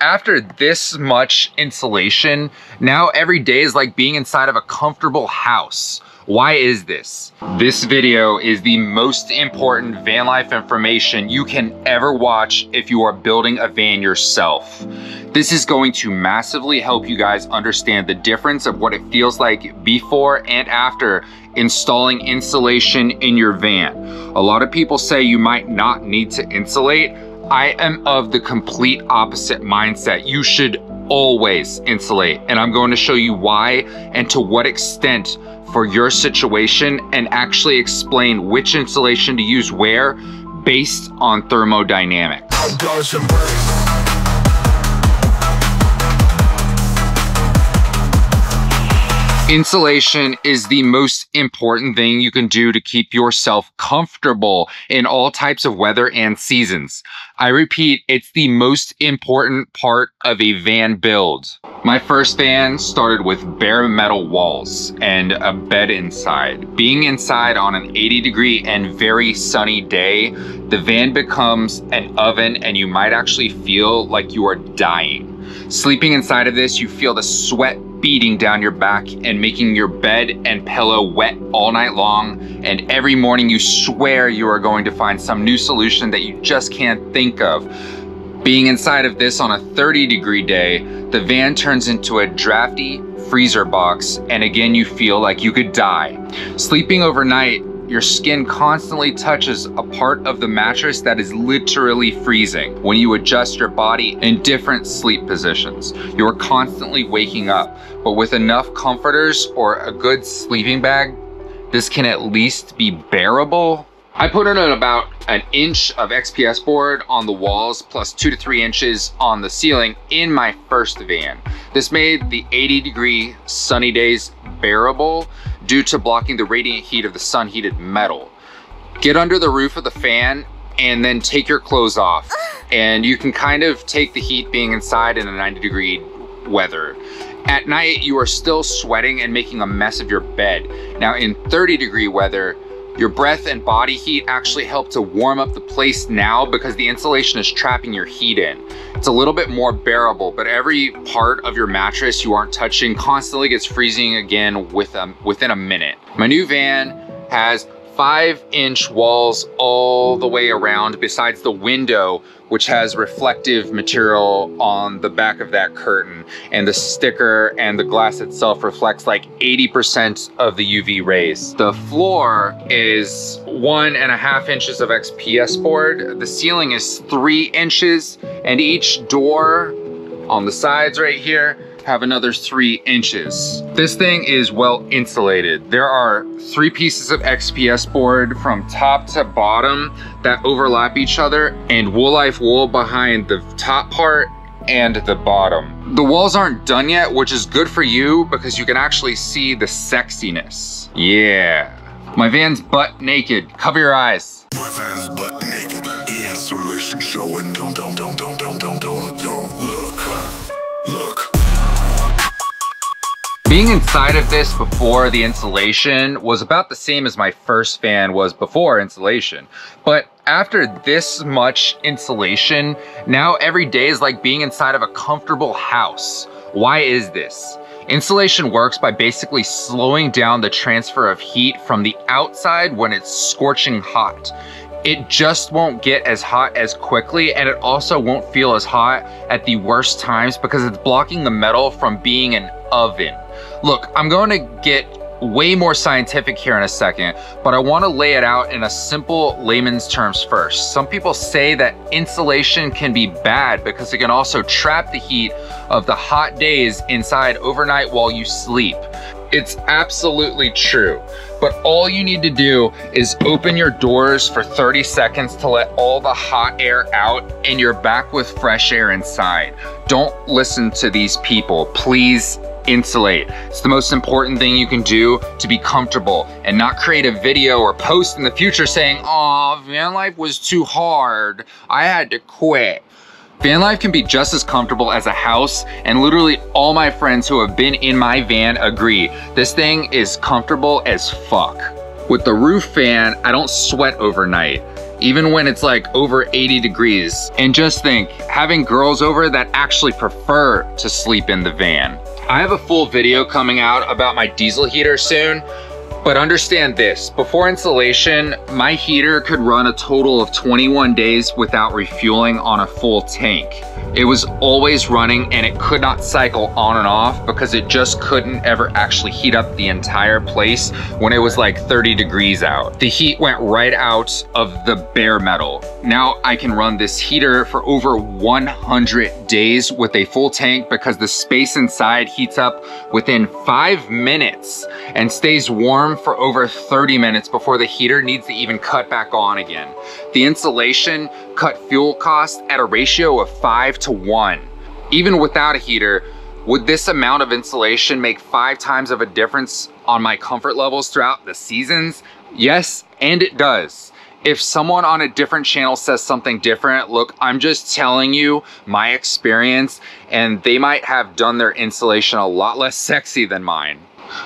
after this much insulation, now every day is like being inside of a comfortable house. Why is this? This video is the most important van life information you can ever watch if you are building a van yourself. This is going to massively help you guys understand the difference of what it feels like before and after installing insulation in your van. A lot of people say you might not need to insulate, I am of the complete opposite mindset. You should always insulate. And I'm going to show you why and to what extent for your situation and actually explain which insulation to use where based on thermodynamics. Insulation is the most important thing you can do to keep yourself comfortable in all types of weather and seasons. I repeat, it's the most important part of a van build. My first van started with bare metal walls and a bed inside. Being inside on an 80 degree and very sunny day, the van becomes an oven and you might actually feel like you are dying. Sleeping inside of this, you feel the sweat beating down your back and making your bed and pillow wet all night long. And every morning you swear you are going to find some new solution that you just can't think of. Being inside of this on a 30 degree day, the van turns into a drafty freezer box and again you feel like you could die. Sleeping overnight your skin constantly touches a part of the mattress that is literally freezing. When you adjust your body in different sleep positions, you are constantly waking up. But with enough comforters or a good sleeping bag, this can at least be bearable. I put in about an inch of XPS board on the walls plus two to three inches on the ceiling in my first van. This made the 80 degree sunny days bearable due to blocking the radiant heat of the sun heated metal. Get under the roof of the fan and then take your clothes off. And you can kind of take the heat being inside in a 90 degree weather. At night, you are still sweating and making a mess of your bed. Now in 30 degree weather, your breath and body heat actually help to warm up the place now because the insulation is trapping your heat in. It's a little bit more bearable, but every part of your mattress you aren't touching constantly gets freezing again with a, within a minute. My new van has five inch walls all the way around besides the window which has reflective material on the back of that curtain and the sticker and the glass itself reflects like 80% of the UV rays. The floor is one and a half inches of XPS board. The ceiling is three inches and each door on the sides right here have another three inches. This thing is well insulated. There are three pieces of XPS board from top to bottom that overlap each other and Woolife wool behind the top part and the bottom. The walls aren't done yet, which is good for you because you can actually see the sexiness. Yeah. My van's butt naked. Cover your eyes. Being inside of this before the insulation was about the same as my first fan was before insulation. But after this much insulation, now every day is like being inside of a comfortable house. Why is this? Insulation works by basically slowing down the transfer of heat from the outside when it's scorching hot it just won't get as hot as quickly and it also won't feel as hot at the worst times because it's blocking the metal from being an oven. Look, I'm going to get way more scientific here in a second, but I want to lay it out in a simple layman's terms first. Some people say that insulation can be bad because it can also trap the heat of the hot days inside overnight while you sleep. It's absolutely true. But all you need to do is open your doors for 30 seconds to let all the hot air out and you're back with fresh air inside. Don't listen to these people. Please insulate. It's the most important thing you can do to be comfortable and not create a video or post in the future saying, oh, van life was too hard. I had to quit. Van life can be just as comfortable as a house and literally all my friends who have been in my van agree. This thing is comfortable as fuck. With the roof fan, I don't sweat overnight. even when it's like over 80 degrees. And just think, having girls over that actually prefer to sleep in the van. I have a full video coming out about my diesel heater soon, but understand this, before installation, my heater could run a total of 21 days without refueling on a full tank. It was always running and it could not cycle on and off because it just couldn't ever actually heat up the entire place when it was like 30 degrees out. The heat went right out of the bare metal. Now I can run this heater for over 100 days with a full tank because the space inside heats up within five minutes and stays warm for over 30 minutes before the heater needs to even cut back on again. The insulation cut fuel costs at a ratio of five to one. Even without a heater, would this amount of insulation make five times of a difference on my comfort levels throughout the seasons? Yes, and it does. If someone on a different channel says something different, look, I'm just telling you my experience and they might have done their insulation a lot less sexy than mine.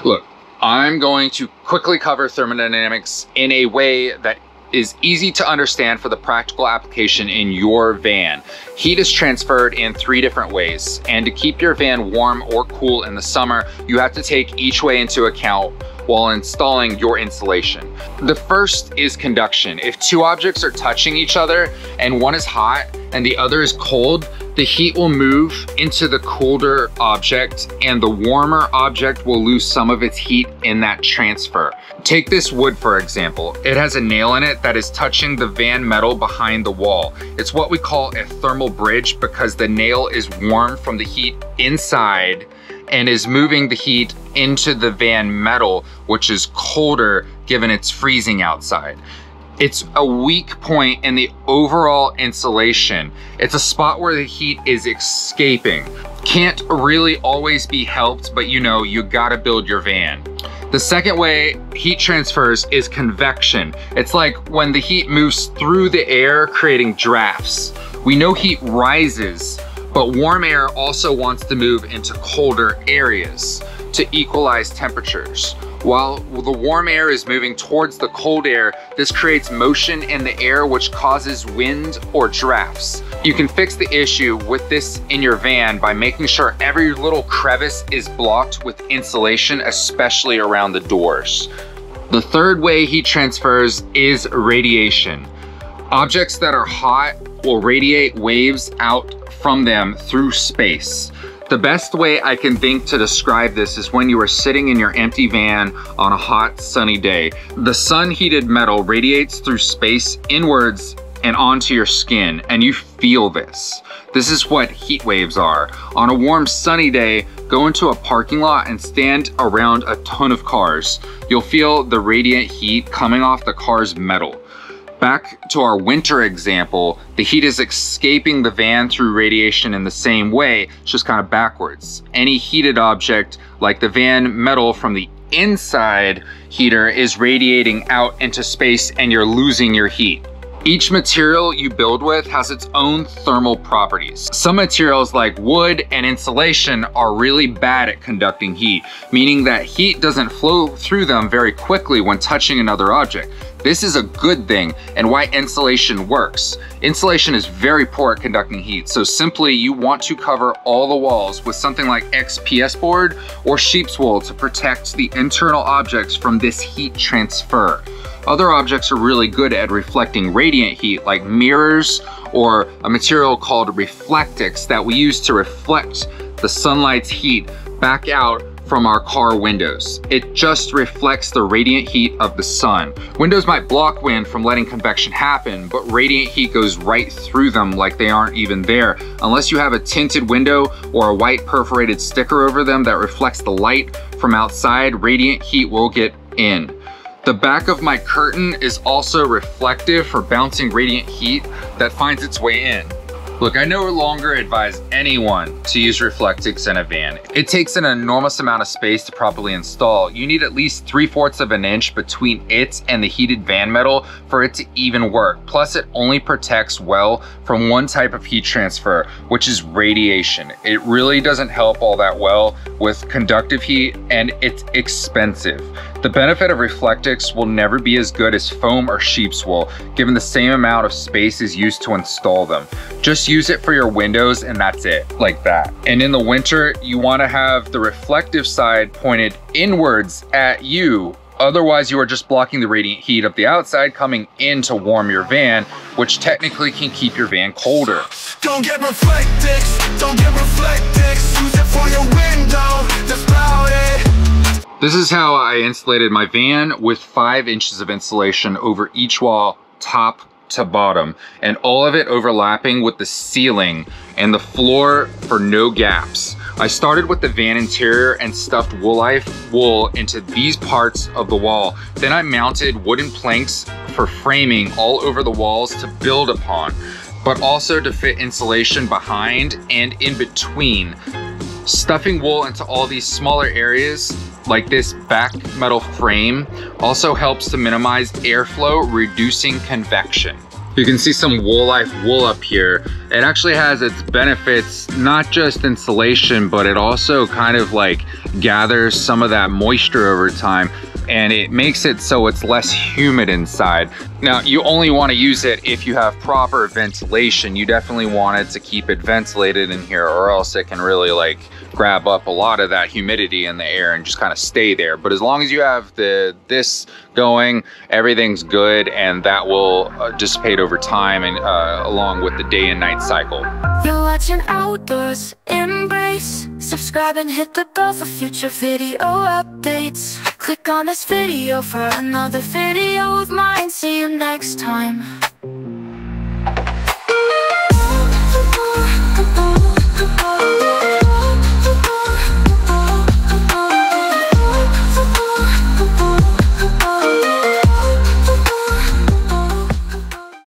Look, I'm going to quickly cover thermodynamics in a way that is easy to understand for the practical application in your van. Heat is transferred in three different ways, and to keep your van warm or cool in the summer, you have to take each way into account while installing your insulation. The first is conduction. If two objects are touching each other and one is hot and the other is cold, the heat will move into the colder object and the warmer object will lose some of its heat in that transfer. Take this wood for example. It has a nail in it that is touching the van metal behind the wall. It's what we call a thermal bridge because the nail is warm from the heat inside and is moving the heat into the van metal, which is colder given it's freezing outside. It's a weak point in the overall insulation. It's a spot where the heat is escaping. Can't really always be helped, but you know, you gotta build your van. The second way heat transfers is convection. It's like when the heat moves through the air, creating drafts. We know heat rises but warm air also wants to move into colder areas to equalize temperatures. While the warm air is moving towards the cold air, this creates motion in the air which causes wind or drafts. You can fix the issue with this in your van by making sure every little crevice is blocked with insulation, especially around the doors. The third way heat transfers is radiation. Objects that are hot will radiate waves out from them through space. The best way I can think to describe this is when you are sitting in your empty van on a hot sunny day. The sun heated metal radiates through space inwards and onto your skin and you feel this. This is what heat waves are. On a warm sunny day, go into a parking lot and stand around a ton of cars. You'll feel the radiant heat coming off the car's metal. Back to our winter example, the heat is escaping the van through radiation in the same way, it's just kind of backwards. Any heated object, like the van metal from the inside heater, is radiating out into space and you're losing your heat. Each material you build with has its own thermal properties. Some materials like wood and insulation are really bad at conducting heat, meaning that heat doesn't flow through them very quickly when touching another object. This is a good thing and why insulation works. Insulation is very poor at conducting heat, so simply you want to cover all the walls with something like XPS board or sheep's wool to protect the internal objects from this heat transfer. Other objects are really good at reflecting radiant heat like mirrors or a material called Reflectix that we use to reflect the sunlight's heat back out from our car windows. It just reflects the radiant heat of the sun. Windows might block wind from letting convection happen, but radiant heat goes right through them like they aren't even there. Unless you have a tinted window or a white perforated sticker over them that reflects the light from outside, radiant heat will get in. The back of my curtain is also reflective for bouncing radiant heat that finds its way in. Look, I no longer advise anyone to use Reflectix in a van. It takes an enormous amount of space to properly install. You need at least 3 fourths of an inch between it and the heated van metal for it to even work. Plus it only protects well from one type of heat transfer, which is radiation. It really doesn't help all that well with conductive heat and it's expensive. The benefit of Reflectix will never be as good as foam or sheep's wool, given the same amount of space is used to install them. Just use it for your windows and that's it, like that. And in the winter, you wanna have the reflective side pointed inwards at you Otherwise, you are just blocking the radiant heat of the outside coming in to warm your van, which technically can keep your van colder. Don't get Reflectix, don't get Reflectix, use it for your window. This is how I insulated my van with five inches of insulation over each wall, top to bottom, and all of it overlapping with the ceiling and the floor for no gaps. I started with the van interior and stuffed Woolife wool into these parts of the wall. Then I mounted wooden planks for framing all over the walls to build upon, but also to fit insulation behind and in between. Stuffing wool into all these smaller areas like this back metal frame also helps to minimize airflow, reducing convection. You can see some Woolife wool up here. It actually has its benefits, not just insulation, but it also kind of like gathers some of that moisture over time and it makes it so it's less humid inside. Now, you only want to use it if you have proper ventilation. You definitely want it to keep it ventilated in here or else it can really like grab up a lot of that humidity in the air and just kind of stay there. But as long as you have the this going, everything's good and that will uh, dissipate over time and uh, along with the day and night cycle. You're watching Outdoors Embrace. Subscribe and hit the bell for future video updates. Click on this video for another video of mine. See you next time.